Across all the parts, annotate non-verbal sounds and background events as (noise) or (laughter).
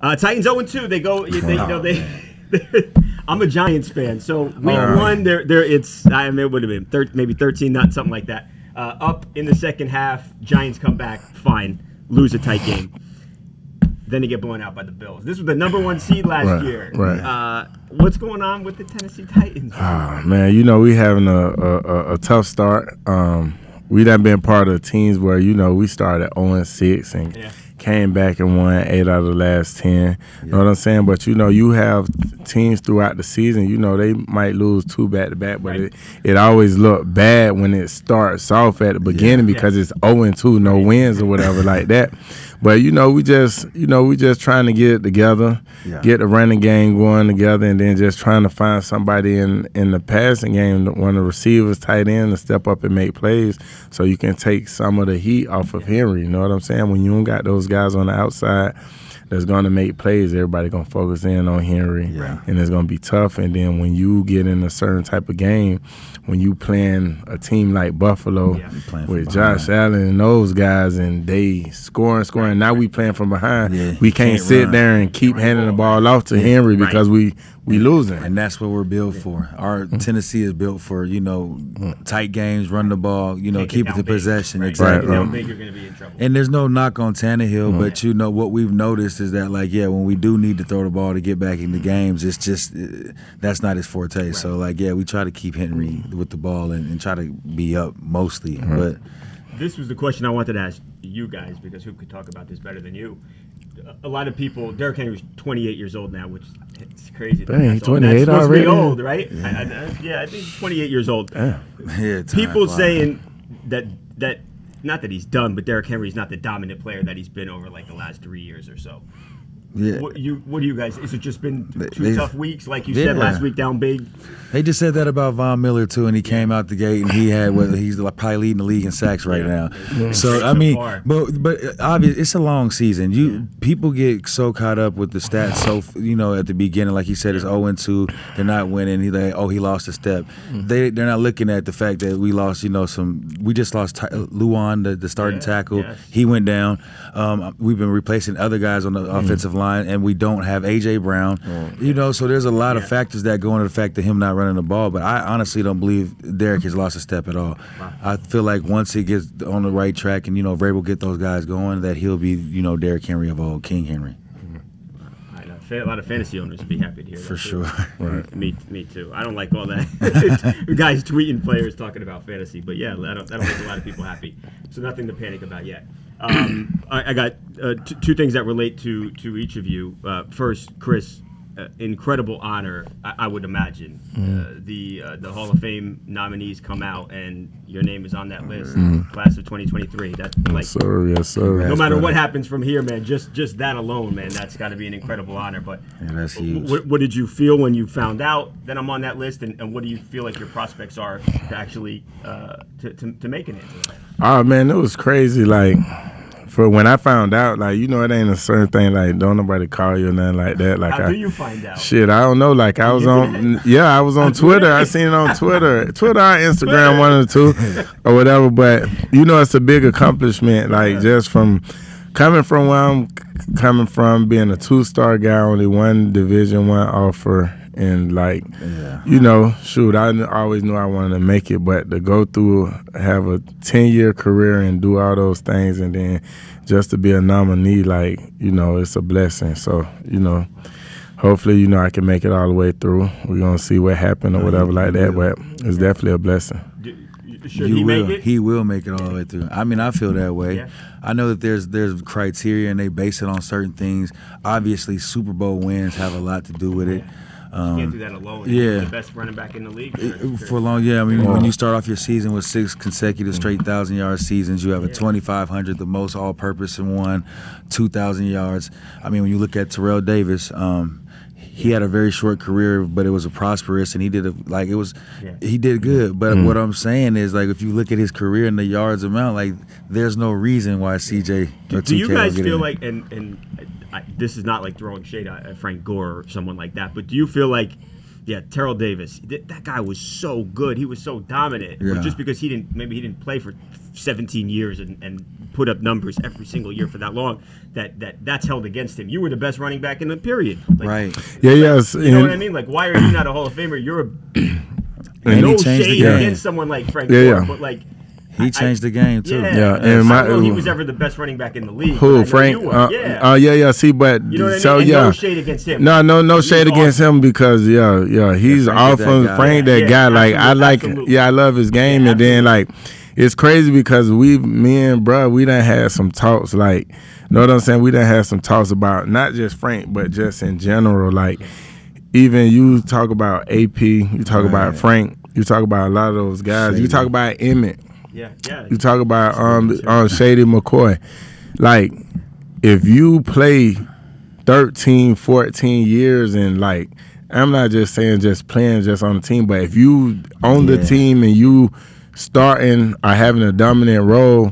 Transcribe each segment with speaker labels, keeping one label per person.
Speaker 1: Uh, Titans 0 2. They go. They, you know (laughs) they. (laughs) I'm a Giants fan, so week
Speaker 2: right.
Speaker 1: one, there, there, it's. I mean, it would have been thir- maybe 13, not something like that. Uh, up in the second half, Giants come back, fine, lose a tight game. Then they get blown out by the Bills. This was the number one seed last
Speaker 2: Right,
Speaker 1: year.
Speaker 2: right.
Speaker 1: Uh, what's going on with the Tennessee Titans?
Speaker 2: Ah, man, you know we having a a, a, tough start. Um, we done been part of teams where you know we started 0 and 6 and
Speaker 1: Yeah.
Speaker 2: Came back and won eight out of the last ten. You know what I'm saying? But you know you have teams throughout the season. You know they might lose two back to back, but
Speaker 1: Right.
Speaker 2: it, it always look bad when it starts off at the beginning because it's 0 and 2, no wins or whatever like that. But you know we just you know we just trying to get it together,
Speaker 3: Yeah.
Speaker 2: get the running game going together, and then just trying to find somebody in in the passing game, one of the receivers, tight end, to step up and make plays, so you can take some of the heat off of Henry. You know what I'm saying? When you don't got those guys on the outside that's going to make plays, everybody gonna focus in on Henry,
Speaker 3: Yeah.
Speaker 2: and it's gonna be tough. And then when you get in a certain type of game, when you playing a team like Buffalo
Speaker 1: Yeah.
Speaker 2: with Josh. Allen and those guys, and they scoring, scoring. Now we playing from behind.
Speaker 3: Yeah,
Speaker 2: we can't,
Speaker 3: can't
Speaker 2: sit
Speaker 3: run.
Speaker 2: there and keep handing the ball off to Henry
Speaker 1: Right.
Speaker 2: because we we losing.
Speaker 3: And that's what we're built for. Our
Speaker 2: Mm-hmm.
Speaker 3: Tennessee is built for, you know, tight games, run the ball, you know,
Speaker 1: Can't
Speaker 3: keep it
Speaker 1: down
Speaker 3: to
Speaker 1: big,
Speaker 3: possession.
Speaker 1: right?
Speaker 3: Exactly.
Speaker 1: Get down
Speaker 2: Right.
Speaker 1: big, you're going to be in trouble.
Speaker 3: And there's no knock on Tannehill,
Speaker 2: Mm-hmm.
Speaker 3: but you know what we've noticed is that like yeah, when we do need to throw the ball to get back into games, it's just uh, that's not his forte. So like yeah, we try to keep Henry with the ball and, and try to be up mostly, but
Speaker 1: this was the question I wanted to ask you guys because who could talk about this better than you? A lot of people. Derrick Henry's 28 years old now, which it's crazy. that
Speaker 2: Dang,
Speaker 1: that's
Speaker 2: 28
Speaker 1: That's supposed to be
Speaker 2: already?
Speaker 1: old, right? I, I, I- yeah, I think he's 28 years old.
Speaker 2: Damn.
Speaker 3: yeah,
Speaker 1: People
Speaker 3: flies.
Speaker 1: saying that that not that he's done, but Derrick Henry's not the dominant player that he's been over like the last three years or so.
Speaker 3: Yeah.
Speaker 1: What you what do you guys? Is it just been two
Speaker 3: they-
Speaker 1: tough weeks, like you said last week down big?
Speaker 3: They just said that about Von Miller too, and he came out the gate and he had what he's like probably leading the league in sacks right
Speaker 1: Yeah.
Speaker 3: now. So
Speaker 1: So
Speaker 3: I mean,
Speaker 1: far.
Speaker 3: but but obvious, it's a long season. You people get so caught up with the stats. So you know at the beginning, like he said, it's zero and two. They're not winning. He like oh he lost a step.
Speaker 1: Mm-hmm.
Speaker 3: They they're not looking at the fact that we lost. You know some we just lost Ty- Lewan the, the starting
Speaker 1: Yeah,
Speaker 3: tackle.
Speaker 1: yes.
Speaker 3: He went down. Um, we've been replacing other guys on the
Speaker 1: Mm-hmm.
Speaker 3: offensive line, and we don't have AJ Brown. Mm, you know, so there's a lot of factors that go into the fact of him not running the ball. But I honestly don't believe Derrick has lost a step at all. I feel like once he gets on the right track, and you know, Vrabel get those guys going, that he'll be you know Derrick Henry of old, King Henry. Mm.
Speaker 1: I know uh, a lot of fantasy owners would be happy to hear
Speaker 3: For
Speaker 1: that, too.
Speaker 3: sure. (laughs)
Speaker 1: Right. (laughs) Me, me too. I don't like all that (laughs) guys tweeting players talking about fantasy, but yeah, that'll, that'll make a lot of people happy. So nothing to panic about yet. Um, I, I got uh, t- two things that relate to to each of you. Uh, first, Chris, uh, incredible honor, I, I would imagine. Uh, the uh, the Hall of Fame nominees come out, and your name is on that list, class of 2023. That like.
Speaker 2: Yes, sir. Yes, sir.
Speaker 1: No matter what happens from here, man, just just that alone, man, that's got to be an incredible honor. But
Speaker 3: Yeah, that's huge.
Speaker 1: what, what did you feel when you found out that I'm on that list, and, and what do you feel like your prospects are to actually uh, to, to, to making it? To?
Speaker 2: Oh man, it was crazy. Like for when I found out, like you know, it ain't a certain thing. Like don't nobody call you or nothing like that. Like
Speaker 1: How
Speaker 2: I,
Speaker 1: do you find out?
Speaker 2: Shit, I don't know. Like I was on, (laughs) yeah, I was on Twitter. I seen it on Twitter, Twitter or Instagram, one or two, or whatever. But you know, it's a big accomplishment. Like just from coming from where I'm coming from, being a two star guy, only one Division One offer, and like,
Speaker 3: Yeah.
Speaker 2: you know, shoot, I always knew I wanted to make it, but to go through, have a ten year career and do all those things, and then just to be a nominee, like, you know, it's a blessing. So, you know hopefully, you know, I can make it all the way through. We're gonna see what happened or whatever like that, but it's definitely a blessing.
Speaker 1: Do, should
Speaker 3: you
Speaker 1: he
Speaker 3: will.
Speaker 1: make it?
Speaker 3: He will make it all the way through. I mean, I feel that way.
Speaker 1: Yeah.
Speaker 3: I know that there's there's criteria and they base it on certain things. Obviously, Super Bowl wins have a lot to do with it.
Speaker 1: You can't do that alone.
Speaker 3: Um, yeah.
Speaker 1: He's the best running back in the league.
Speaker 3: It- For long, yeah. I mean, when you start off your season with six consecutive straight thousand yard seasons, you have a
Speaker 1: Yeah.
Speaker 3: twenty five hundred, the most all purpose in one, two thousand yards. I mean, when you look at Terrell Davis, um, he had a very short career, but it was a prosperous, and he did a, like it was,
Speaker 1: Yeah.
Speaker 3: he did good. But what I'm saying is, like, if you look at his career and the yards amount, like, there's no reason why CJ or
Speaker 1: do you
Speaker 3: TK will
Speaker 1: guys feel
Speaker 3: in.
Speaker 1: like and and I, this is not like throwing shade at, at Frank Gore or someone like that, but do you feel like Yeah, Terrell Davis. Th- That guy was so good. He was so dominant. But
Speaker 3: Yeah.
Speaker 1: just because he didn't, maybe he didn't play for 17 years and, and put up numbers every single year for that long. That that that's held against him. You were the best running back in the period. Like,
Speaker 3: Right.
Speaker 2: Yeah, yes.
Speaker 1: You know what I mean? Like, why are you not a Hall of Famer? You're a (clears throat)
Speaker 3: And
Speaker 1: no
Speaker 3: he changed the
Speaker 1: shade against someone like Frank
Speaker 2: Yeah,
Speaker 1: Gore,
Speaker 2: yeah.
Speaker 1: but like.
Speaker 3: He changed the game too.
Speaker 1: Yeah,
Speaker 2: Yeah,
Speaker 1: and
Speaker 2: and
Speaker 1: I
Speaker 2: my-
Speaker 1: don't know he was ever the best running back in the league.
Speaker 2: Who Frank?
Speaker 1: You.
Speaker 2: Uh,
Speaker 1: yeah.
Speaker 2: uh, yeah, yeah. See, but
Speaker 1: you know what I mean?
Speaker 2: so yeah.
Speaker 1: no shade against him.
Speaker 2: No, no, no
Speaker 1: He's
Speaker 2: shade against him because yeah, yeah, he's
Speaker 3: Frank is
Speaker 2: off
Speaker 3: that guy.
Speaker 2: Frank, that
Speaker 1: Yeah,
Speaker 2: guy. Like I like,
Speaker 1: absolutely.
Speaker 2: yeah, I love his game,
Speaker 1: Yeah,
Speaker 2: and then like, it's crazy because we, me and bruh, we done had some talks. Like, know what I'm saying? We done had some talks about not just Frank, but just in general. Like, even you talk about AP, you talk about Frank, you talk about a lot of those guys. You talk about Emmitt.
Speaker 1: Yeah, yeah.
Speaker 2: You talk about um um Shady McCoy. Like if you play 13, 14 years and like I'm not just saying just playing just on the team, but if you on the team and you starting or having a dominant role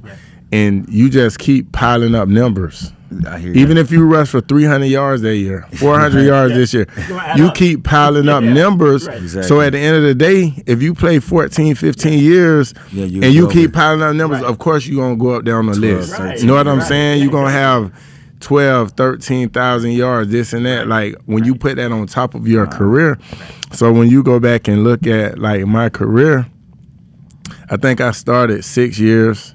Speaker 2: and you just keep piling up numbers.
Speaker 3: I hear
Speaker 2: Even
Speaker 3: you.
Speaker 2: if you rush for 300 yards that year, (laughs) 400 yards
Speaker 1: Yeah.
Speaker 2: this year, (laughs) you
Speaker 1: up.
Speaker 2: keep piling up
Speaker 1: Yeah.
Speaker 2: numbers.
Speaker 1: Right.
Speaker 2: So at the end of the day, if you play 14, 15 years
Speaker 3: Yeah, you
Speaker 2: and you keep
Speaker 3: over.
Speaker 2: piling up numbers,
Speaker 1: Right.
Speaker 2: of course you're going to go up down the
Speaker 3: 12,
Speaker 2: list.
Speaker 3: 13.
Speaker 2: You know what I'm
Speaker 1: Right.
Speaker 2: saying? You're going to have 12, 13,000 yards, this and that. Like when you put that on top of your career. So when you go back and look at like my career, I think I started six years.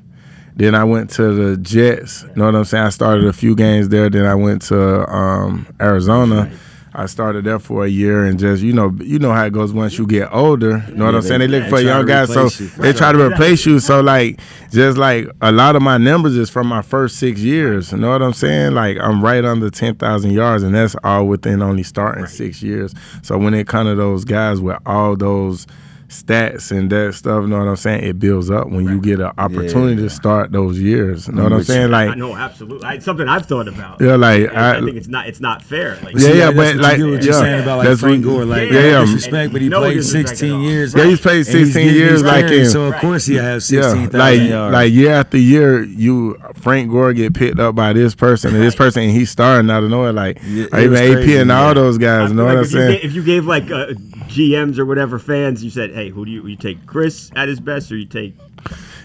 Speaker 2: Then I went to the Jets. You know what I'm saying? I started a few games there. Then I went to um, Arizona. I started there for a year and just you know you know how it goes once you get older. You know what
Speaker 3: Yeah,
Speaker 2: I'm saying? They look for young guys, so
Speaker 3: you.
Speaker 2: they try to replace you. So like just like a lot of my numbers is from my first six years. You know what I'm saying? Like I'm right under ten thousand yards, and that's all within only starting six years. So when it comes to those guys with all those stats and that stuff, you know what I'm saying? It builds up when you get an opportunity
Speaker 3: Yeah.
Speaker 2: to start those years. You know what I'm
Speaker 3: Which-
Speaker 2: saying?
Speaker 1: I
Speaker 2: Like
Speaker 1: know absolutely. I, it's something I've thought about.
Speaker 2: Yeah, like,
Speaker 1: I,
Speaker 2: I-
Speaker 1: think it's not. It's not fair. Like,
Speaker 2: Yeah, yeah, but, like,
Speaker 3: you, what you're
Speaker 2: yeah,
Speaker 3: saying about like
Speaker 2: that's
Speaker 3: Frank Gore, like
Speaker 1: yeah,
Speaker 3: no
Speaker 2: yeah.
Speaker 3: disrespect, but he
Speaker 1: No
Speaker 3: played 16
Speaker 1: all.
Speaker 3: years.
Speaker 2: Yeah, he's played
Speaker 3: and he's
Speaker 2: 16 years,
Speaker 3: these
Speaker 2: like in-
Speaker 3: so of
Speaker 1: Right.
Speaker 3: course he has
Speaker 2: Yeah, like
Speaker 3: yards.
Speaker 2: like year after year, you Frank Gore get picked up by this person and this person, and he's starting out of nowhere, like
Speaker 3: Yeah,
Speaker 2: even
Speaker 3: was
Speaker 2: AP
Speaker 3: crazy,
Speaker 2: and all
Speaker 3: yeah.
Speaker 2: those guys. You know what I'm saying?
Speaker 1: if you gave like GMs or whatever fans, you said, "Hey, who do you you take? Chris at his best, or you take?"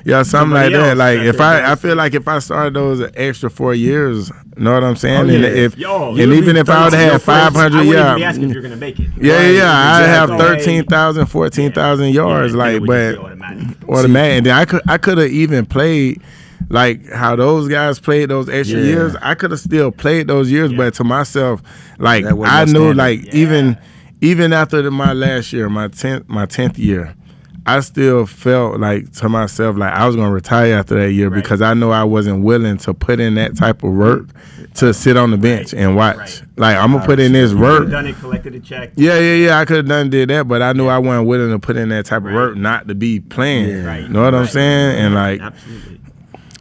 Speaker 2: Yeah, something like that. Like if
Speaker 1: their
Speaker 2: I, I feel like if I started those extra four years, you know what I'm saying?
Speaker 1: Oh,
Speaker 2: and if
Speaker 1: Yo,
Speaker 2: and even if I would have had 500
Speaker 1: I wouldn't
Speaker 2: yeah,
Speaker 1: asking if you're gonna make it.
Speaker 2: yeah, yeah, yeah, I have
Speaker 1: Exactly.
Speaker 2: 13,000, 14,000 yards,
Speaker 1: Yeah,
Speaker 2: like, but
Speaker 1: just be automatic.
Speaker 2: automatic. And then I could I could have even played like how those guys played those extra
Speaker 3: Yeah.
Speaker 2: years. I could have still played those years,
Speaker 1: Yeah.
Speaker 2: but to myself, like I knew,
Speaker 3: standard.
Speaker 2: like
Speaker 1: Yeah.
Speaker 2: even even after the, my last year, my tenth my tenth year. I still felt like to myself like I was gonna retire after that year
Speaker 1: Right.
Speaker 2: because I know I wasn't willing to put in that type of work to sit on the bench and watch.
Speaker 1: Right.
Speaker 2: Like I'm gonna put in this work.
Speaker 1: done it, collected a check.
Speaker 2: Yeah, yeah, yeah. I could have done did that, but I knew I wasn't willing to put in that type of work not to be playing.
Speaker 3: Yeah.
Speaker 1: Right.
Speaker 2: Know what I'm saying? And like
Speaker 1: Absolutely.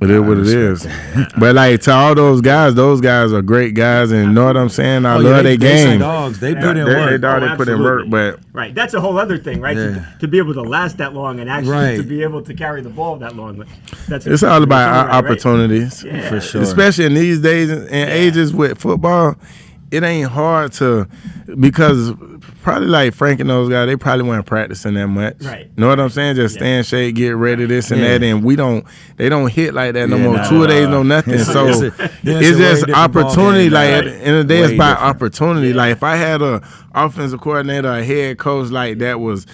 Speaker 2: It is what it is. (laughs) But like to all those guys, those guys are great guys, and know what I'm saying. I
Speaker 3: Oh,
Speaker 2: love
Speaker 3: they-
Speaker 2: their game.
Speaker 3: dogs. They
Speaker 1: Yeah,
Speaker 3: put in
Speaker 2: They,
Speaker 3: work.
Speaker 2: they, dog,
Speaker 1: Oh,
Speaker 2: they put in work, but
Speaker 1: Right. That's a whole other thing, right? To,
Speaker 3: Yeah.
Speaker 1: to be able to last that long and actually
Speaker 3: Right.
Speaker 1: to be able to carry the ball that long. That's
Speaker 2: it's all about
Speaker 1: right, right?
Speaker 2: opportunities.
Speaker 1: Yeah.
Speaker 3: For sure.
Speaker 2: Especially in these days and ages with football, it ain't hard to because probably like Frank and those guys, they probably weren't practicing that much.
Speaker 1: Right.
Speaker 2: Know what I'm saying? Just
Speaker 1: Yeah.
Speaker 2: stand shake, get ready, this and
Speaker 3: Yeah.
Speaker 2: that, and we don't. They don't hit like that no
Speaker 3: Yeah,
Speaker 2: more.
Speaker 3: nah,
Speaker 2: Two a days,
Speaker 3: nah.
Speaker 2: no nothing. So
Speaker 3: it's
Speaker 2: it's,
Speaker 3: a- yeah, it's
Speaker 2: just opportunity.
Speaker 3: game,
Speaker 2: like
Speaker 3: right.
Speaker 2: at the end of the day,
Speaker 3: Way
Speaker 2: it's about
Speaker 3: different.
Speaker 2: opportunity.
Speaker 1: Yeah.
Speaker 2: Like if I had a offensive coordinator, a head coach like that was.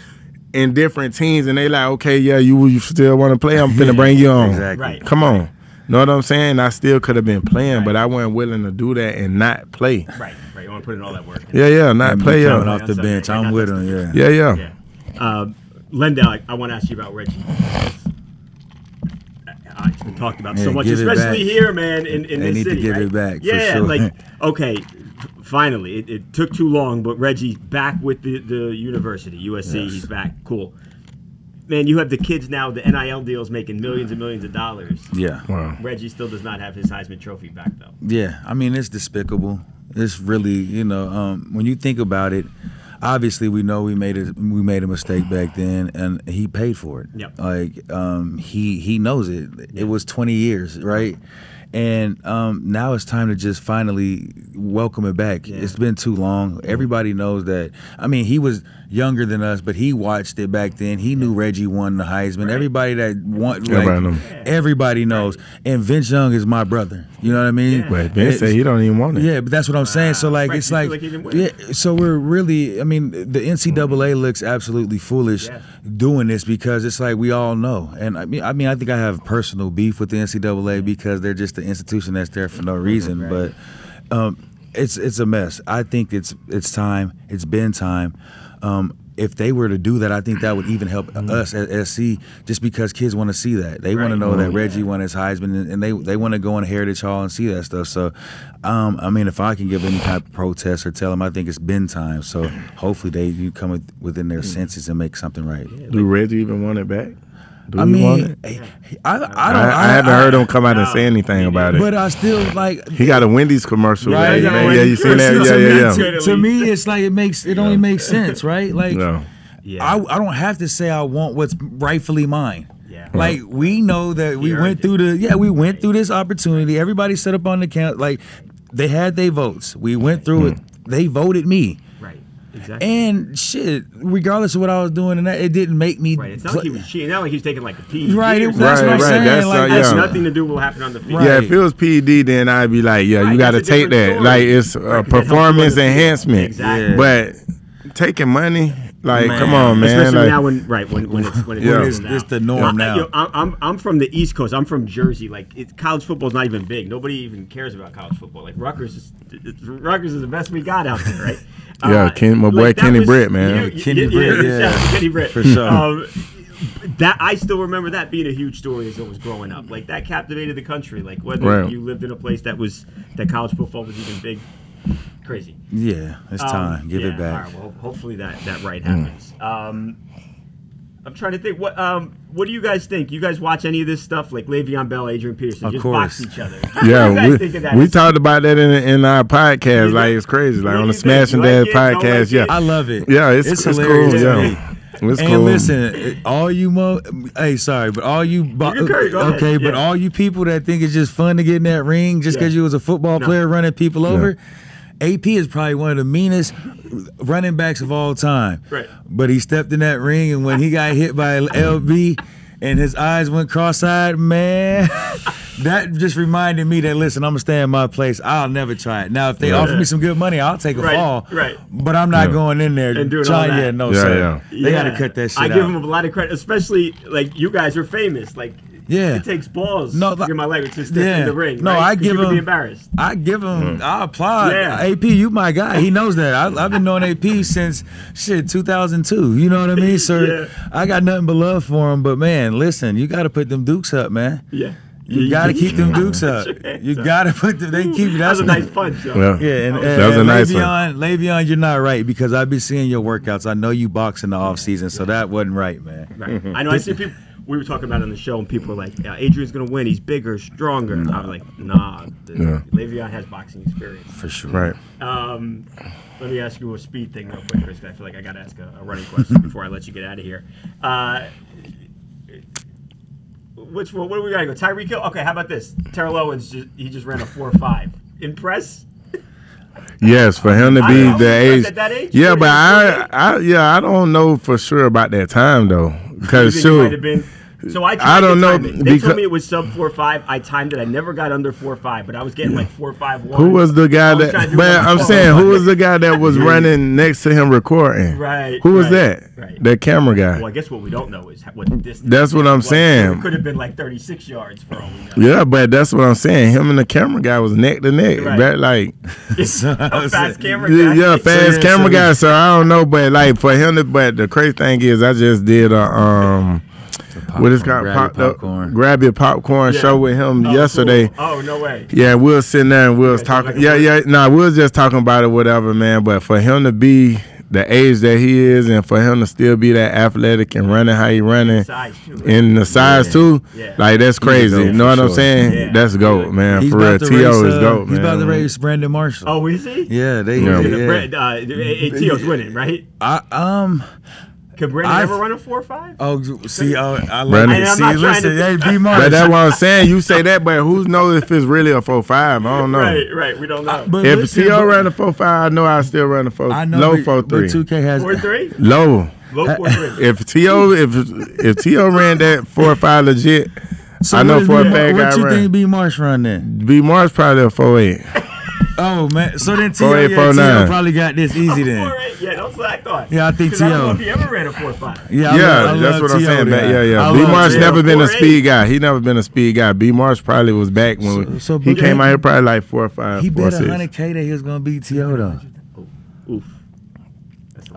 Speaker 2: In different teams, and they like, okay, yeah, you you still want to play? I'm finna bring you on. (laughs)
Speaker 3: Exactly.
Speaker 1: Right.
Speaker 2: Come on. Know what I'm saying? I still could have been playing,
Speaker 1: Right.
Speaker 2: but I wasn't willing to do that and not play.
Speaker 1: Right. Right. You want to put in all that work.
Speaker 2: Yeah, yeah, not
Speaker 3: And
Speaker 2: play.
Speaker 3: coming
Speaker 2: Yeah,
Speaker 3: off the bench. I'm with him. Yeah.
Speaker 2: yeah, yeah.
Speaker 1: Yeah. Um, LenDale, I, I want to ask you about Reggie. Uh, It's been talked about so much, especially here, man. In, in
Speaker 3: They
Speaker 1: this
Speaker 3: need to
Speaker 1: city,
Speaker 3: give
Speaker 1: right?
Speaker 3: it back, for
Speaker 1: Yeah,
Speaker 3: sure.
Speaker 1: like (laughs) okay, finally, it, it took too long, but Reggie's back with the, the university, USC.
Speaker 3: Yes.
Speaker 1: He's back. Cool. Man, you have the kids now. The NIL deals making millions and millions of dollars.
Speaker 3: Yeah.
Speaker 2: Wow.
Speaker 1: Reggie still does not have his Heisman Trophy back though.
Speaker 3: Yeah, I mean it's despicable. It's really, you know, um, when you think about it, obviously we know we made it we made a mistake back then and he paid for it.
Speaker 1: Yep.
Speaker 3: Like um, he he knows it. It was 20 years, right? And um, now it's time to just finally welcome it back.
Speaker 1: Yeah.
Speaker 3: It's been too long. Everybody knows that. I mean, he was younger than us, but he watched it back then. He knew Reggie won the Heisman.
Speaker 1: Right.
Speaker 3: Everybody that want like,
Speaker 2: Everybody know.
Speaker 3: everybody knows. And Vince Young is my brother. You know what I mean?
Speaker 1: Yeah.
Speaker 2: But Vince said he don't even want it.
Speaker 3: Yeah, but that's what I'm saying. So like,
Speaker 1: Right,
Speaker 3: it's like,
Speaker 1: like he didn't win.
Speaker 3: yeah. So we're really, I mean, the NCAA mm-hmm. looks absolutely foolish
Speaker 1: Yeah.
Speaker 3: doing this because it's like we all know, and I mean, I mean, I think I have personal beef with the NCAA mm-hmm. because they're just the institution that's there for no mm-hmm. reason.
Speaker 1: Right.
Speaker 3: But um, it's it's a mess. I think it's it's time. It's been time. Um, if they were to do that, I think that would even help us at SC, just because kids want to see that. They want to
Speaker 1: Right.
Speaker 3: know that Reggie won his Heisman, and- and they they want to go in Heritage Hall and see that stuff. So, um, I mean, if I can give any type of protest or tell them, I think it's been time. So, hopefully, they you come with, within their senses and make something right.
Speaker 2: Do Reggie even want it back? Do
Speaker 3: I eh,
Speaker 2: he want
Speaker 3: mean,
Speaker 2: it?
Speaker 3: I, I don't.
Speaker 2: I, I, haven't heard him come out and say anything about it.
Speaker 3: But I still like.
Speaker 2: he got a Wendy's commercial.
Speaker 3: Right,
Speaker 2: Yeah,
Speaker 3: yeah,
Speaker 2: yeah, you seen that?
Speaker 3: to
Speaker 2: Yeah,
Speaker 3: me-
Speaker 2: yeah, yeah.
Speaker 3: To, to me, it's like it makes it only makes sense, right? Like
Speaker 2: No.
Speaker 1: Yeah.
Speaker 3: I, I don't have to say I want what's rightfully mine.
Speaker 1: Yeah.
Speaker 3: Like we know that we
Speaker 1: He
Speaker 3: went
Speaker 1: earned
Speaker 3: through the yeah we went through this opportunity. Everybody set up on the count like they had their votes. We went through it. Hmm. They voted me.
Speaker 1: Right. Exactly.
Speaker 3: And shit, regardless of what I was doing, and that it didn't make me.
Speaker 1: right. It's not like he was cheating. Not like he was taking like a PED.
Speaker 3: Right, it- that's
Speaker 1: something.
Speaker 3: what I'm
Speaker 2: Right, right,
Speaker 3: saying.
Speaker 2: that's, uh,
Speaker 3: like,
Speaker 2: yeah.
Speaker 1: Has nothing to do with what happened on the field.
Speaker 3: Right.
Speaker 2: Yeah, if it was PED, then I'd be like, yeah,
Speaker 1: Right,
Speaker 2: you got to take that.
Speaker 1: story.
Speaker 2: Like it's a
Speaker 1: Right, 'cause it helps you
Speaker 2: performance enhancement.
Speaker 1: Exactly.
Speaker 2: But taking money, like,
Speaker 3: Man.
Speaker 2: come on, man.
Speaker 1: Especially
Speaker 2: like,
Speaker 1: now when right when when it's when it's,
Speaker 2: Yeah.
Speaker 3: It's- it's the norm
Speaker 1: I-
Speaker 3: now.
Speaker 1: yo, I'm, I'm I'm from the East Coast. I'm from Jersey. Like it, college football's not even big. Nobody even cares about college football. Like Rutgers is it's, Rutgers is the best we got out there, right? (laughs) Uh,
Speaker 2: Yeah, Ken- my boy
Speaker 1: that
Speaker 2: Kenny Britt, man.
Speaker 3: Kenny Britt, yeah.
Speaker 1: shout out to Kenny Britt
Speaker 3: For sure.
Speaker 1: Um, that I still remember that being a huge story as I was growing up. Like that captivated the country. Like whether
Speaker 2: Right.
Speaker 1: you lived in a place that was that college football was even big, crazy.
Speaker 3: Yeah, it's
Speaker 1: Um,
Speaker 3: time. Give
Speaker 1: yeah,
Speaker 3: it back.
Speaker 1: all right, well, hopefully that that right happens. Um, I'm trying to think. What um, what do you guys think? You guys watch any of this stuff like Le'Veon Bell, Adrian Peterson,
Speaker 3: Of
Speaker 1: just
Speaker 3: course.
Speaker 1: box each other? What do you
Speaker 2: yeah,
Speaker 1: guys
Speaker 2: we,
Speaker 1: think of that?
Speaker 2: we talked about that in in our podcast.
Speaker 1: You
Speaker 2: Like it's crazy. Like on the
Speaker 1: you think?
Speaker 2: Smashing
Speaker 1: You like
Speaker 2: Dad podcast.
Speaker 1: like
Speaker 2: yeah.
Speaker 3: I love it.
Speaker 2: yeah, it's,
Speaker 3: it's
Speaker 2: it's,
Speaker 3: hilarious
Speaker 2: cool.
Speaker 3: to
Speaker 2: Yeah, it's
Speaker 3: and
Speaker 2: cool.
Speaker 3: listen, all you mo, hey, sorry, but all you, bo-
Speaker 1: You carry, go ahead,
Speaker 3: okay, but
Speaker 1: yeah.
Speaker 3: all you people that think it's just fun to get in that ring just
Speaker 1: Yeah.
Speaker 3: because you was a football
Speaker 1: No.
Speaker 3: player running people over. AP is probably one of the meanest running backs of all time.
Speaker 1: Right.
Speaker 3: But he stepped in that ring, and when he got hit by LB, and his eyes went cross-eyed, man. (laughs) That just reminded me that listen, I'm gonna stay in my place. I'll never try it. Now, if they
Speaker 2: Yeah.
Speaker 3: offer me some good money, I'll take a
Speaker 1: Right,
Speaker 3: fall.
Speaker 1: right.
Speaker 3: But I'm not
Speaker 2: Yeah.
Speaker 3: going in there
Speaker 1: And doing
Speaker 3: trying.
Speaker 1: all that.
Speaker 3: Yeah, no,
Speaker 2: Yeah,
Speaker 3: sir.
Speaker 2: yeah.
Speaker 3: They gotta cut that shit
Speaker 1: I
Speaker 3: out.
Speaker 1: give him a lot of credit, especially like you guys are famous. Like
Speaker 3: Yeah.
Speaker 1: it takes balls.
Speaker 3: No,
Speaker 1: No,
Speaker 3: like-
Speaker 1: forgive my language to step
Speaker 3: Yeah.
Speaker 1: in the ring.
Speaker 3: No,
Speaker 1: right?
Speaker 3: I
Speaker 1: 'Cause
Speaker 3: give
Speaker 1: you could
Speaker 3: him-
Speaker 1: be embarrassed.
Speaker 3: I give him. Mm. I applaud.
Speaker 1: Yeah.
Speaker 3: AP, you my guy. He knows that. I, I've been knowing AP since shit 2002. You know what I mean, (laughs) sir?
Speaker 1: Yeah.
Speaker 3: I got nothing but love for him. But man, listen, you got to put them dukes up, man.
Speaker 1: Yeah,
Speaker 3: You got to keep them mm. dukes up. You got to put them. They keep.
Speaker 1: That was
Speaker 3: That's
Speaker 1: a nice (laughs) punch. though.
Speaker 2: Yeah.
Speaker 3: Yeah, and,
Speaker 2: That was a
Speaker 3: and
Speaker 2: nice
Speaker 3: Le'Veon, Le'Veon, you're not right because I've been seeing your workouts. I know you box in the off season, so that wasn't right, man.
Speaker 1: Right. I know. I see people. We were talking about it on the show, and people were like, yeah, "Adrian's gonna win. He's bigger, stronger." I was like, "Nah, the,
Speaker 2: Yeah.
Speaker 1: Le'Veon has boxing experience."
Speaker 3: For sure.
Speaker 2: Right.
Speaker 1: Um, let me ask you a speed thing real quick, Chris. 'cause I feel like I gotta ask a, a running question (laughs) before I let you get out of here. Uh, which one? What do we gotta go? Tyreek Hill. Okay, how about this? Terrell Owens just he just ran a four five. Impress?
Speaker 2: Yes, for him to be the age.
Speaker 1: At that age?
Speaker 2: Yeah, but I, I, yeah, I don't know for sure about that time though, because
Speaker 1: think it might have
Speaker 2: shoot,
Speaker 1: been. So I,
Speaker 2: I don't
Speaker 1: to
Speaker 2: know,
Speaker 1: it. They
Speaker 2: because-
Speaker 1: told me it was sub four five. I timed it. I never got under four five, but I was getting like four five one.
Speaker 2: who was the guy
Speaker 1: I was
Speaker 2: that?
Speaker 1: do
Speaker 2: But I'm saying, who was the guy that was running next to him recording?
Speaker 1: Right,
Speaker 2: Who was
Speaker 1: right,
Speaker 2: that?
Speaker 1: right.
Speaker 2: That camera guy.
Speaker 1: Well, I guess what we don't know is what the distance.
Speaker 2: That's what I'm
Speaker 1: was.
Speaker 2: saying.
Speaker 1: It could have been like 36 yards for all we know.
Speaker 2: Yeah, but that's what I'm saying. Him and the camera guy was neck to neck.
Speaker 1: Right.
Speaker 2: Back like, (laughs)
Speaker 1: A fast camera guy.
Speaker 2: yeah, fast
Speaker 3: yeah,
Speaker 2: camera
Speaker 3: so-
Speaker 2: guy. So I don't know, but like for him to. But the crazy thing is, I just did a um, what is it called
Speaker 3: Grab your
Speaker 2: Pop- uh,
Speaker 3: popcorn.
Speaker 2: grab your popcorn
Speaker 1: Yeah.
Speaker 2: show with him
Speaker 1: Oh,
Speaker 2: yesterday.
Speaker 1: cool. Oh no way.
Speaker 2: Yeah, we was sitting there and we was
Speaker 1: Yeah,
Speaker 2: talking.
Speaker 1: like a
Speaker 2: Yeah,
Speaker 1: bird.
Speaker 2: yeah. Nah, we was just talking about it, whatever, man. But for him to be the age that he is, and for him to still be that athletic and running how he running,
Speaker 1: Size
Speaker 2: in the size
Speaker 3: Yeah.
Speaker 2: too,
Speaker 1: Yeah.
Speaker 2: like that's crazy. You know
Speaker 3: for
Speaker 2: what I'm saying?
Speaker 1: Yeah.
Speaker 2: That's goat, man.
Speaker 3: He's
Speaker 2: for real,
Speaker 3: about to
Speaker 2: T.O.
Speaker 3: race,
Speaker 2: is
Speaker 3: uh,
Speaker 2: goat, man.
Speaker 3: He's about to race Brandon Marshall.
Speaker 1: Oh, is he?
Speaker 3: Yeah, they.
Speaker 2: Yeah.
Speaker 3: Yeah.
Speaker 1: Yeah. Brett, uh, A- A- T.O.'s winning, right?
Speaker 3: I um,
Speaker 1: Could Brandon
Speaker 3: I've-
Speaker 1: ever run a four five?
Speaker 3: Oh, see, oh, I love
Speaker 2: Brandon-
Speaker 3: it.
Speaker 1: And I'm
Speaker 3: See, listen,
Speaker 1: to-
Speaker 3: hey, (laughs) B
Speaker 2: But that's what I'm saying. You say that, but who knows if it's really a four five? I don't know.
Speaker 1: Right, right. We don't know.
Speaker 3: But
Speaker 2: If
Speaker 3: listen,
Speaker 2: T.O.
Speaker 3: but-
Speaker 2: ran a four five, I know I still run a four.
Speaker 3: I know,
Speaker 2: low
Speaker 3: but,
Speaker 2: four three.
Speaker 3: 2K has
Speaker 1: four three,
Speaker 2: Low.
Speaker 1: low four three. (laughs)
Speaker 2: If T.O. if if T.O. ran that four five legit,
Speaker 3: So
Speaker 2: I know
Speaker 3: what is
Speaker 2: for a
Speaker 3: B-
Speaker 2: fact
Speaker 3: What
Speaker 2: I
Speaker 3: you
Speaker 2: ran.
Speaker 3: think B Marsh run then?
Speaker 2: B Mars probably a four eight.
Speaker 3: Oh man, so then T.O. Yeah, T.O. probably got this easy then.
Speaker 1: Four eight. Yeah, that's what I thought.
Speaker 3: Yeah, I think
Speaker 1: 'Cause I don't know
Speaker 3: T.O.
Speaker 1: if he ever ran a four five.
Speaker 3: Yeah, I
Speaker 2: yeah,
Speaker 3: love- I
Speaker 2: that's what I'm saying.
Speaker 3: then.
Speaker 2: That, yeah, yeah.
Speaker 3: I
Speaker 2: B
Speaker 3: love
Speaker 2: Mars
Speaker 3: T.O.
Speaker 2: never been a speed guy. He never been a speed guy. B Mars probably was back when
Speaker 3: So- so
Speaker 2: he came out here probably like four or five,
Speaker 3: He
Speaker 2: four
Speaker 3: bet
Speaker 2: six.
Speaker 3: 100K that he was gonna beat T.O. though.
Speaker 1: Oof.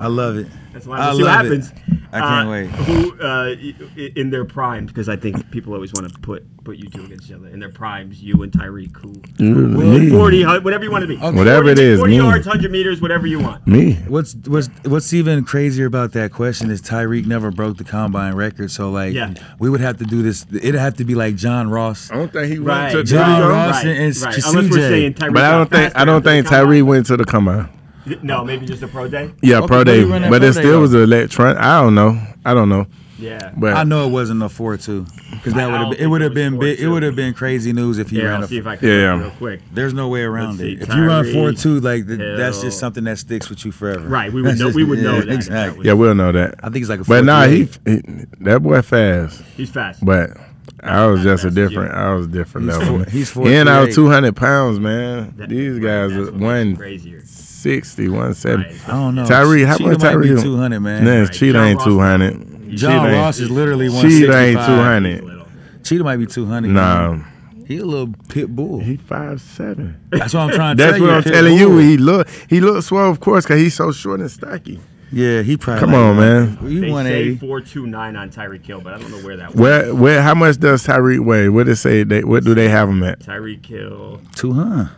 Speaker 3: I love it.
Speaker 1: That's why
Speaker 3: I
Speaker 1: we'll see what
Speaker 3: love it.
Speaker 1: happens.
Speaker 3: I can't
Speaker 1: Uh,
Speaker 3: wait.
Speaker 1: Who uh, i- i- in their primes? Because I think people always want to put put you two against each other. In their primes, you and Tyreek, who
Speaker 2: Me.
Speaker 1: 40, whatever you want to be.
Speaker 2: Whatever
Speaker 1: 40
Speaker 2: it is,
Speaker 1: 40
Speaker 2: me.
Speaker 1: yards, 100 meters, whatever you want.
Speaker 2: Me.
Speaker 3: What's what's what's even crazier about that question is Tyreek never broke the combine record. So like
Speaker 1: Yeah.
Speaker 3: we would have to do this. It'd have to be like John Ross.
Speaker 2: I don't think he
Speaker 1: Right.
Speaker 2: went to
Speaker 3: John
Speaker 2: John
Speaker 3: Ross
Speaker 1: right,
Speaker 3: and- and
Speaker 1: right.
Speaker 3: CJ.
Speaker 1: Unless we're saying Tyreek
Speaker 2: But I don't think I don't think
Speaker 1: combine.
Speaker 2: Tyreek went to the combine. (laughs)
Speaker 1: No, maybe just a pro day.
Speaker 2: Yeah,
Speaker 3: Okay,
Speaker 2: pro day,
Speaker 3: he ran that
Speaker 2: but
Speaker 3: pro
Speaker 2: it
Speaker 3: day,
Speaker 2: still
Speaker 3: though.
Speaker 2: was electronic. I don't know. I don't know.
Speaker 1: Yeah.
Speaker 2: But
Speaker 3: I know it wasn't a four two because that would have
Speaker 1: think
Speaker 3: it would have been big. It would have been crazy news if he
Speaker 1: yeah,
Speaker 3: ran
Speaker 1: I'll
Speaker 3: a.
Speaker 1: see if I can
Speaker 2: Yeah.
Speaker 1: look real quick.
Speaker 3: There's no way around
Speaker 1: Let's
Speaker 3: it.
Speaker 1: see,
Speaker 3: If you run
Speaker 1: Tyreek
Speaker 3: four two, like th- that's just something that sticks with you forever.
Speaker 1: Right, we would
Speaker 3: That's
Speaker 1: know-
Speaker 3: just-
Speaker 1: we would know (laughs)
Speaker 3: yeah,
Speaker 1: that that
Speaker 3: exactly.
Speaker 2: yeah, we'll know that.
Speaker 3: I think it's like a.
Speaker 2: But nah, he,
Speaker 3: 48.
Speaker 2: he that boy fast.
Speaker 1: He's fast.
Speaker 2: But I was just a different. I was a different
Speaker 3: He's
Speaker 2: level.
Speaker 3: four- he's
Speaker 2: and I was two hundred pounds, man.
Speaker 1: That-
Speaker 2: These guys
Speaker 1: that's
Speaker 2: are
Speaker 1: what makes it
Speaker 2: one
Speaker 1: crazier.
Speaker 2: Sixty, one seventy.
Speaker 1: Right.
Speaker 3: I don't know.
Speaker 2: Tyreek, how
Speaker 3: Cheetah
Speaker 2: much Tyreek?
Speaker 3: 200, man.
Speaker 2: Nah,
Speaker 1: Right,
Speaker 2: Cheetah
Speaker 1: John
Speaker 2: ain't
Speaker 1: Ross-
Speaker 2: two hundred.
Speaker 3: John
Speaker 2: Cheetah
Speaker 3: Ross
Speaker 2: ain't-
Speaker 3: is literally
Speaker 2: Cheetah ain't 200.
Speaker 3: Cheetah might be 200.
Speaker 2: Nah,
Speaker 3: He a little pit bull.
Speaker 2: he five seven.
Speaker 3: That's what I'm trying to
Speaker 2: That's what
Speaker 3: you.
Speaker 2: I'm
Speaker 3: pit
Speaker 2: telling you. He look he looks swell, of course, cause he's so short and stocky.
Speaker 3: Yeah, he probably.
Speaker 2: Come on,
Speaker 3: one-
Speaker 2: man.
Speaker 3: You
Speaker 1: They say
Speaker 3: 180.
Speaker 1: 429 on Tyreek Hill, but I don't know where that was.
Speaker 2: Where where how much does Tyreek weigh? What they say? They what do they have him at?
Speaker 1: Tyreek Hill,
Speaker 3: 200.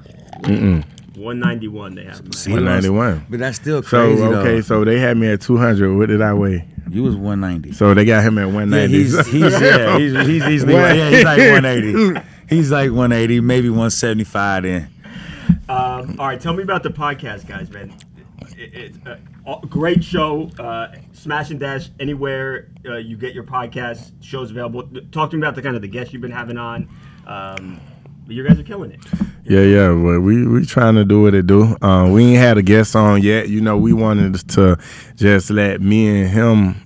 Speaker 2: Mm-mm.
Speaker 1: 191 they have him.
Speaker 3: See,
Speaker 2: One ninety one.
Speaker 3: But that's still
Speaker 2: So
Speaker 3: crazy.
Speaker 2: okay,
Speaker 3: though.
Speaker 2: so they had me at two hundred. What did I weigh?
Speaker 3: You was 190.
Speaker 2: So they got him at one ninety.
Speaker 3: Yeah, he's (laughs) he's yeah he's, he's easily yeah he's like 180. (laughs) He's like 180, maybe 175. Then
Speaker 1: Um, all right, tell me about the podcast, guys, man. It, it's a a great show. Uh, Smash and Dash anywhere uh, you get your podcast shows available. Talk to me about the kind of the guests you've been having on. Um, but you guys are killing it.
Speaker 2: Yeah, yeah. Well, we we trying to do what it do. Um, we ain't had a guest on yet. You know, we wanted to just let me and him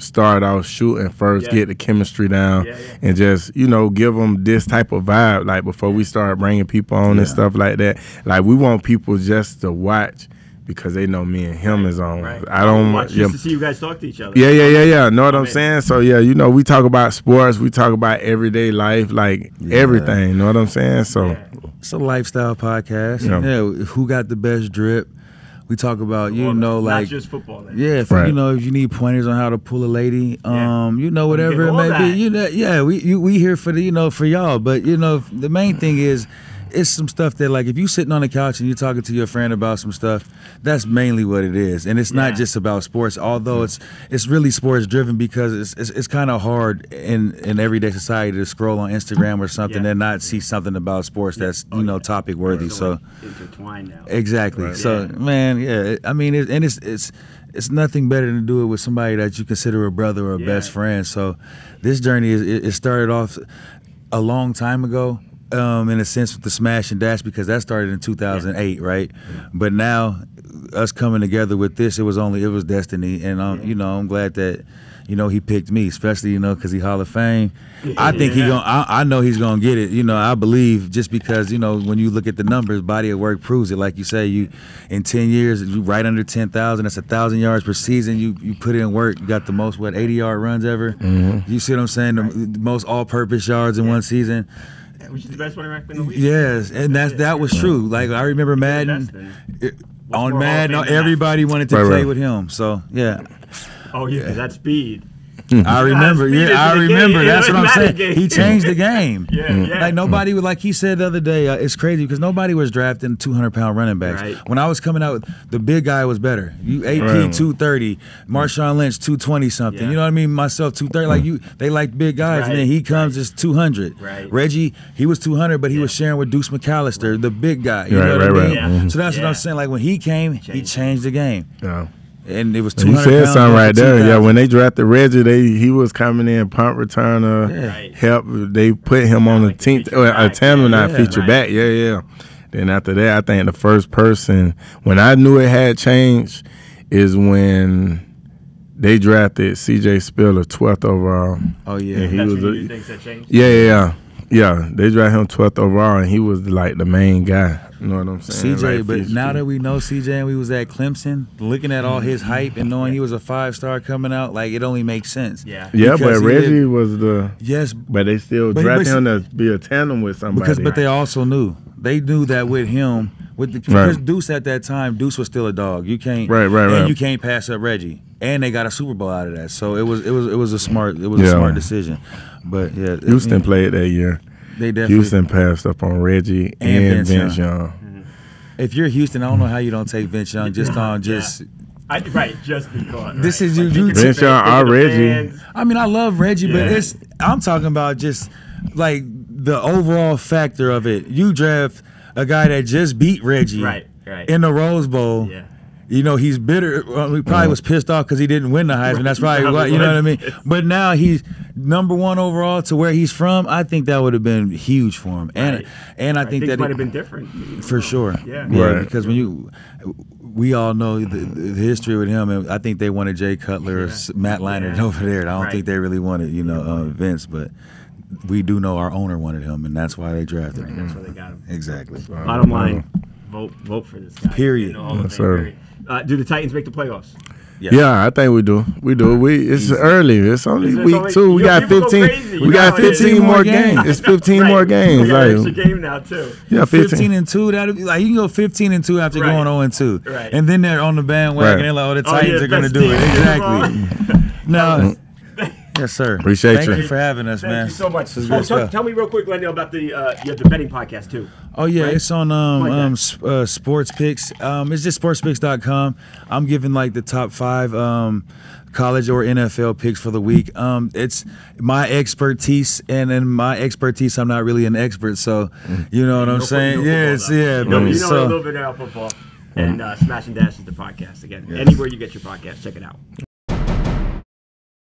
Speaker 2: start off shooting first,
Speaker 1: Yeah.
Speaker 2: get the chemistry down,
Speaker 1: Yeah, yeah.
Speaker 2: and just you know give them this type of vibe. Like before we start bringing people on and stuff like that. Like we want people just to watch because they know me and him is on.
Speaker 1: Right.
Speaker 2: I don't
Speaker 1: watch
Speaker 2: want. Yeah,
Speaker 1: to see you guys talk to each other.
Speaker 2: yeah, yeah, yeah, yeah. Know what I'm
Speaker 1: mean-
Speaker 2: saying? So yeah, you know, we talk about sports, we talk about everyday life, like everything. Know what I'm saying? So.
Speaker 1: Yeah.
Speaker 3: it's a lifestyle podcast.
Speaker 2: Yeah.
Speaker 3: Yeah. who got the best drip? We talk about you
Speaker 1: Well,
Speaker 3: know
Speaker 1: not
Speaker 3: like
Speaker 1: just football. Then.
Speaker 3: Yeah, if,
Speaker 2: Right.
Speaker 3: you know, if you need pointers on how to pull a lady,
Speaker 1: Yeah.
Speaker 3: um, you know, whatever
Speaker 1: get
Speaker 3: it may
Speaker 1: that.
Speaker 3: be, you know, yeah, we you, we here for the, you know, for y'all. But you know, the main thing is, it's some stuff that like if you sitting on the couch and you're talking to your friend about some stuff, that's mainly what it is, and it's
Speaker 1: Yeah.
Speaker 3: not just about sports. Although mm. it's it's really sports driven because it's it's, it's kind of hard in in everyday society to scroll on Instagram or something
Speaker 1: Yeah.
Speaker 3: and not see something about sports that's you oh, know topic worthy. So.
Speaker 1: intertwined now.
Speaker 3: Exactly.
Speaker 2: Right.
Speaker 3: So, man, yeah. I mean, it, and it's it's it's nothing better than to do it with somebody that you consider a brother or a
Speaker 1: Yeah.
Speaker 3: best friend. So, this journey is it started off a long time ago. Um, in a sense, with the smash and dash because that started in 2008, right? But now, us coming together with this, it was only it was destiny, and um, you know, I'm glad that you know he picked me, especially you know because he Hall of Fame. I think he
Speaker 1: Yeah.
Speaker 3: going I, I know he's gonna get it. You know, I believe just because you know when you look at the numbers, body of work proves it. Like you say, you in ten years, you right under ten thousand. That's a thousand yards per season. You you put in work. You got the most what eighty yard runs ever. You see what I'm saying? The, the most all purpose yards in one season.
Speaker 1: Which is the best running back in the league.
Speaker 3: Yes, and that's that was true. Like I remember Madden. It- on
Speaker 1: more
Speaker 3: Madden,
Speaker 1: Fame than that?
Speaker 3: everybody wanted to
Speaker 2: Right,
Speaker 3: play
Speaker 2: right.
Speaker 3: with him. So yeah,
Speaker 1: Oh yeah, that's speed.
Speaker 3: I remember. Yeah, I
Speaker 1: in game,
Speaker 3: remember. That's what I'm saying. He changed the game.
Speaker 1: Yeah, yeah.
Speaker 3: Like nobody would, like he said the other day, uh, it's crazy because nobody was drafting 200 pound running backs.
Speaker 1: Right.
Speaker 3: When I was coming out, the big guy was better. You AP
Speaker 2: Right.
Speaker 3: 230, Marshawn Lynch 220 something.
Speaker 1: Yeah.
Speaker 3: You know what I mean? Myself 230. Like you, they like big guys, and then he comes as 200.
Speaker 1: Right.
Speaker 3: Reggie, he was 200, but he was sharing with Deuce McAllister, the big guy. You
Speaker 2: Right,
Speaker 3: know what
Speaker 2: right,
Speaker 3: I
Speaker 2: right.
Speaker 3: mean?
Speaker 1: Yeah.
Speaker 3: So that's what I'm saying. Like when he came, he
Speaker 1: Changed.
Speaker 3: changed the game.
Speaker 2: Yeah.
Speaker 3: And it was two
Speaker 2: You said something right there. Yeah, when they drafted Reggie, they he was coming in punt returner,
Speaker 3: Yeah.
Speaker 1: Right.
Speaker 2: help. They put him on the
Speaker 1: like
Speaker 2: team.
Speaker 1: feature
Speaker 2: Well, a
Speaker 1: back.
Speaker 2: tandem, not
Speaker 3: Yeah.
Speaker 2: feature
Speaker 1: Right.
Speaker 2: back. Yeah, yeah. Then after that, I think the first person when I knew it had changed is when they drafted C.J. Spiller, twelfth overall.
Speaker 3: Oh yeah.
Speaker 2: Yeah, he
Speaker 1: That's
Speaker 2: was
Speaker 1: when
Speaker 2: a-
Speaker 1: you think that changed.
Speaker 2: Yeah, yeah, yeah. Yeah, they drafted him twelfth overall, and he was like the main guy. You know what I'm saying?
Speaker 3: CJ,
Speaker 2: Like,
Speaker 3: but
Speaker 2: feature.
Speaker 3: now that we know CJ and we was at Clemson, looking at all his hype and knowing he was a five star coming out, like it only makes sense.
Speaker 1: Yeah.
Speaker 2: yeah, but
Speaker 3: because he
Speaker 2: Reggie
Speaker 3: did-
Speaker 2: was the.
Speaker 3: Yes,
Speaker 2: But they still
Speaker 3: But
Speaker 2: drafted him to be a tandem with somebody.
Speaker 3: because but they also knew they knew that with him with the
Speaker 2: Right.
Speaker 3: because Deuce at that time Deuce was still a dog. You can't
Speaker 2: Right, right,
Speaker 3: and
Speaker 2: right.
Speaker 3: you can't pass up Reggie. And they got a Super Bowl out of that, so it was it was it was a smart it was a smart decision. But yeah, I
Speaker 2: Houston
Speaker 3: mean,
Speaker 2: played that year.
Speaker 3: They definitely.
Speaker 2: Houston passed up on Reggie
Speaker 3: And
Speaker 2: and,
Speaker 3: Vince
Speaker 2: Vince,
Speaker 3: Young.
Speaker 2: Young. Mm-hmm.
Speaker 3: If you're Houston, I don't know how you don't take Vince Young just on just.
Speaker 1: I, right, just because.
Speaker 3: This
Speaker 1: right.
Speaker 3: is you-
Speaker 1: Like,
Speaker 3: you-
Speaker 1: thinking of
Speaker 2: Vince
Speaker 1: the
Speaker 2: Young
Speaker 1: fans, thinking of
Speaker 2: already-
Speaker 1: fans.
Speaker 3: I mean, I love Reggie, but
Speaker 1: Yeah.
Speaker 3: it's I'm talking about just like the overall factor of it. You draft a guy that just beat Reggie
Speaker 1: Right, right.
Speaker 3: in the Rose Bowl.
Speaker 1: Yeah.
Speaker 3: You know he's bitter. Well, he probably was pissed off because he didn't win the Heisman. That's probably
Speaker 1: Probably (laughs)
Speaker 3: why. You know what I mean. But now he's number one overall to where he's from. I think that would have been huge for him. And
Speaker 1: Right.
Speaker 3: and I
Speaker 1: Right,
Speaker 3: think
Speaker 1: things
Speaker 3: that
Speaker 1: might
Speaker 3: it-
Speaker 1: have been different.
Speaker 3: for sure.
Speaker 1: Yeah.
Speaker 2: Right.
Speaker 3: Because when you, we all know the, the history with him, and I think they wanted Jay Cutler or Matt Leinart
Speaker 1: Yeah.
Speaker 3: over there. I don't
Speaker 1: Right.
Speaker 3: think they really wanted, you know, uh, Vince, but we do know our owner wanted him, and that's why they drafted
Speaker 1: Right,
Speaker 3: him.
Speaker 1: that's why they got him.
Speaker 3: Exactly.
Speaker 1: Bottom line, vote vote for this guy.
Speaker 3: Period.
Speaker 1: In the
Speaker 2: Yes, sir.
Speaker 1: period. Uh, do the Titans make the playoffs?
Speaker 3: Yeah.
Speaker 2: Yeah, I think we do. We do. We it's early. It's only
Speaker 1: It's
Speaker 2: week
Speaker 1: only-
Speaker 2: two. We
Speaker 1: yo,
Speaker 2: got
Speaker 1: people go
Speaker 2: fifteen. We
Speaker 1: You
Speaker 2: got fifteen
Speaker 3: 15
Speaker 2: more
Speaker 3: more
Speaker 2: games.
Speaker 3: games.
Speaker 2: It's fifteen
Speaker 1: Right.
Speaker 2: more games.
Speaker 1: We got an
Speaker 2: Like
Speaker 1: extra game now too.
Speaker 2: yeah,
Speaker 3: 15
Speaker 2: fifteen.
Speaker 3: and 2, that'd be like you can go 15 and 2 after
Speaker 1: Right.
Speaker 3: going 0 and 2.
Speaker 1: Right.
Speaker 3: And then they're on the bandwagon.
Speaker 2: Right.
Speaker 3: They're like, oh, the
Speaker 1: Oh, yeah,
Speaker 3: Titans are going to do it.
Speaker 1: team in the
Speaker 3: Exactly. no. Yes, sir.
Speaker 2: Appreciate
Speaker 3: Thank
Speaker 2: you.
Speaker 3: you for having us,
Speaker 1: Thank
Speaker 3: man.
Speaker 1: Thank you so much.
Speaker 3: This is
Speaker 1: Oh, tell, tell me real quick, Lenny, about the uh, you have the betting podcast too.
Speaker 3: Oh yeah,
Speaker 1: right?
Speaker 3: it's on um,
Speaker 1: Like
Speaker 3: um s- uh, sports picks. Um, it's just sportspicks.com. I'm giving like the top five um college or NFL picks for the week. Um, it's my expertise, and in my expertise, I'm not really an expert, so you know what I'm
Speaker 1: No
Speaker 3: saying?
Speaker 1: football,
Speaker 3: Yes,
Speaker 1: football,
Speaker 3: yeah.
Speaker 1: You know, you know
Speaker 3: so,
Speaker 1: a little bit about football. And uh, Smash and Dash is the podcast again. Anywhere you get your podcast, check it out.